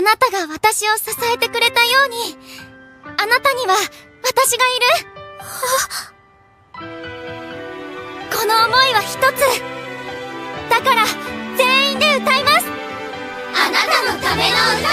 あなたが私を支えてくれたように、あなたには私がいる。この思いは一つ。だから、全員で歌います。あなたのための歌を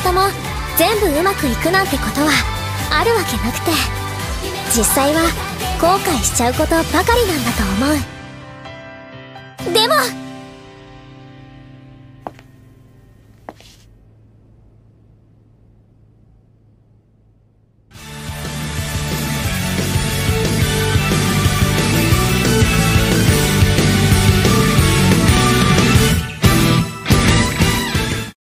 事も全部うまくいくなんてことはあるわけなくて実際は後悔しちゃうことばかりなんだと思う。でも